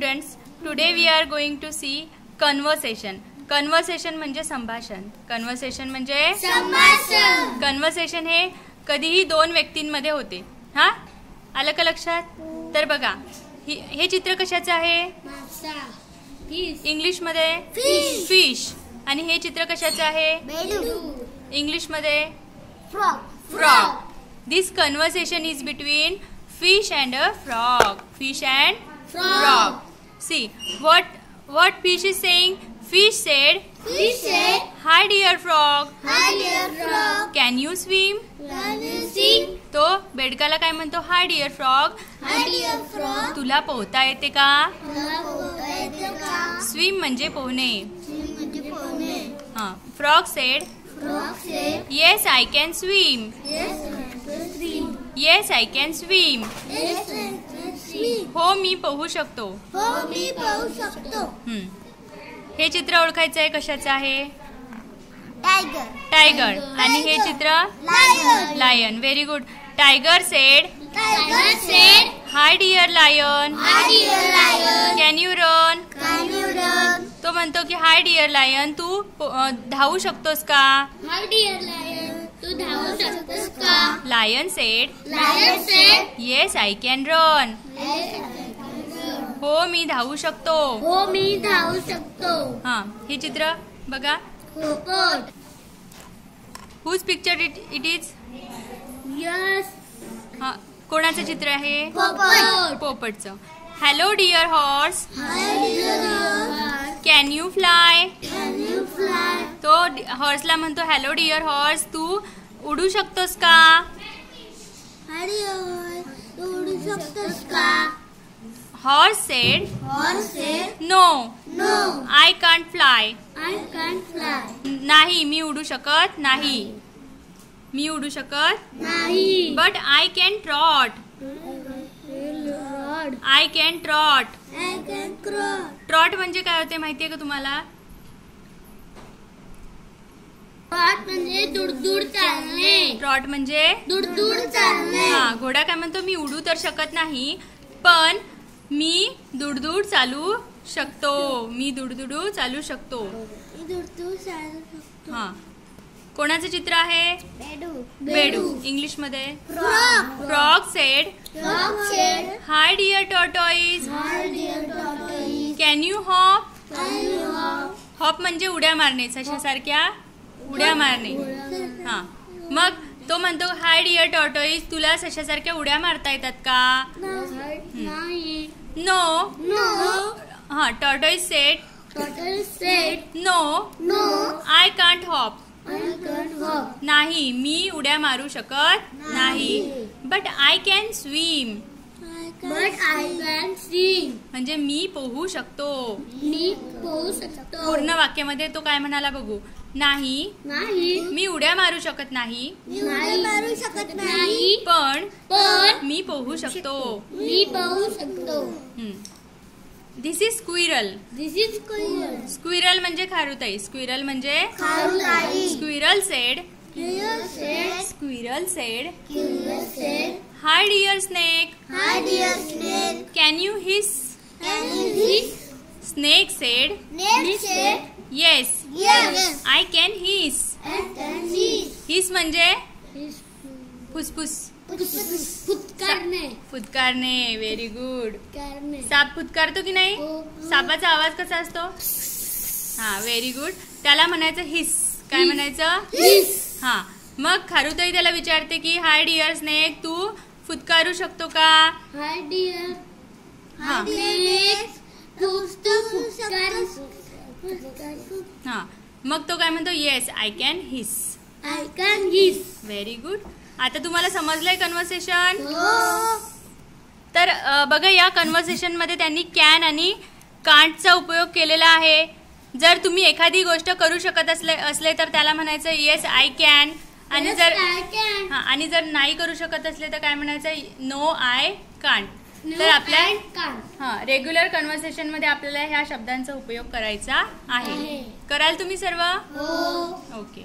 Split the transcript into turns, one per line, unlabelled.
Students today we are going to see conversation conversation म्हणजे संभाषण. Conversation म्हणजे
संभाषण.
कन्व्हर्सेशन हे कधीही दोन व्यक्तींमध्ये होते. हा? आलं का लक्षात? तर बघा ही- हे चित्र कशाचं आहे?
फिश
इंग्लिशमध्ये. फिश आणि हे चित्र कशाचं आहे? इंग्लिशमध्ये
frog
conversation is between fish and a frog. Fish and
Frog.
frog. See what what fish is saying? Fish said,
fish said
"Hi dear frog,
hi dear frog
can you swim?"
can you sing
तो बेडकाला काय म्हणतो hi dear frog
hi dear frog
तुला पोहता येते का swim म्हणजे पोहणे
Swim
हा frog said yes I can swim
swim
yes I can swim
swim
हो मी पोहू शकतो.
हो मी पाहू शकतो.
हे चित्र ओळखायचं आहे कशाचं आहे?
टायगर
टायगर आणि हे चित्र?
Lion
lion very good tiger said
tiger said
hi dear lion
dear lion.
Can you run
can you run?
तो म्हणतो की हाय डिअर लायन तू अ, धावू शकतोस का?
Hi dear lion. तू धावू शकतोस का?
Lion said
lion said
yes I can run
yes I can run.
हो मी धावू शकतो.
हो मी धावू शकतो.
हा हे चित्र बघा.
पोपट
whose picture it it is
yes
हा कोणाचं चित्र आहे?
पोपट
पोपटचं hello dear horse can you fly
can you fly
तो हॉर्सला म्हणतो हॅलो डिअर हॉर्स तू उडू शकतोस का?
उडू शकतोस का?
Horse said
horse said
no
no
I can't fly
I can fly
नाही मी उडू शकत नाही मी उडू शकत
नाही
but I can trot I can trot
I can क्रॉ
trot म्हणजे काय होते माहितीये का तुम्हाला?
रॉड म्हणजे दूर चालणे.
ट्रॉट म्हणजे
दूर चालणे.
हा घोडा काय म्हणतो? मी उडू तर शकत नाही पण मी दुडदूड चालू शकतो. मी दुडदुडू चालू शकतो. हा. कोणाचं चित्र आहे?
बेडू.
बेडू. इंग्लिशमध्ये
frog
said. Hi dear tortoise. Can you hop?
Hop.
म्हणजे उड्या मारणे सशासारख्या उड्या मारणे. हा. मग तो म्हणतो हाय डिअर टॉटॉईज तुला सशासारख्या उड्या मारता येतात का?
नाही.
नो.
नो.
हा tortoise set
said
no.
No.
I can't hop नाही मी उड्या मारू शकत नाही. But I can swim
but I can swim
म्हणजे मी पोहू शकतो.
मी पोहू शकतो.
पूर्ण वाक्यामध्ये तो काय म्हणाला बघू? नाही.
नाही.
मी उड्या मारू शकत नाही.
नाही मारू शकत नाही.
पण
पण
मी पोहू शकतो.
मी पोहू शकतो.
This is squirrel
this is clear
squirrel म्हणजे खारुताई. स्क्विरल म्हणजे
खारुताई.
Squirrel said
clear said
squirrel said hi dear snake
hi dear snake
can you hiss
can you hiss
snake said
net said
yes
yes
I can hiss
I can hiss
hiss म्हणजे? फुसफुस
फुटकारणे
फुतकारणे very good साप फुतकारतो की नाही. सापाचा आवाज कसा असतो? हा very good त्याला म्हणायचं हिस काय म्हणायचं?
हिस
हा. मग खारुताई त्याला विचारते की हाय डिअर स्नेक तू फुतकारू शकतो का?
Hi dear.
हा.
फुटकार
हा. मग तो काय म्हणतो? Yes I can hiss
I can hiss
very good आता तुम्हाला समजलंय कन्व्हर्सेशन
हो.
तर बघा या कन्व्हर्सेशनमध्ये त्यांनी कॅन आणि कांटचा उपयोग केलेला आहे. जर तुम्ही एखादी गोष्ट करू शकत असले असले तर त्याला म्हणायचं येस आय कॅन आणि जर हा आणि जर नाही करू शकत असले तर काय म्हणायचं? नो आय कांट तर आपल्या हा रेग्युलर कन्व्हर्सेशनमध्ये आपल्याला ह्या शब्दांचा उपयोग करायचा आहे.
आहे.
कराल तुम्ही सर्व?
हो.
ओके